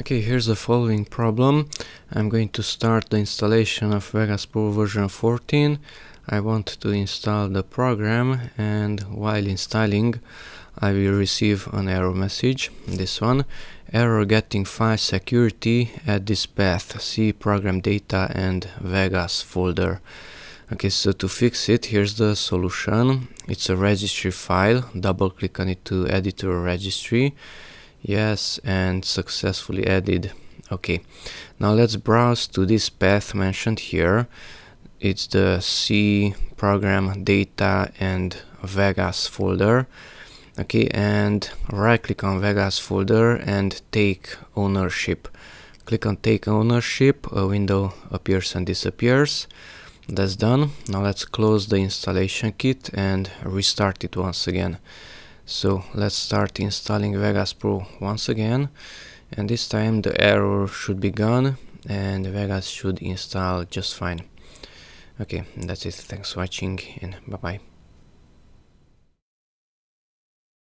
Okay, here's the following problem. I'm going to start the installation of Vegas Pro version 14. I want to install the program and while installing I will receive an error message, this one. Error getting file security at this path, C program data and Vegas folder. Okay, so to fix it, here's the solution. It's a registry file, double click on it to edit to a registry yes and successfully added. Okay now let's browse to this path mentioned here. It's the C program data and Vegas folder. Okay and right click on Vegas folder and take ownership. Click on take ownership a window appears and disappears. That's done. Now let's close the installation kit and restart it once again so let's start installing Vegas Pro once again. And this time the error should be gone and Vegas should install just fine. Okay that's it. Thanks for watching and bye bye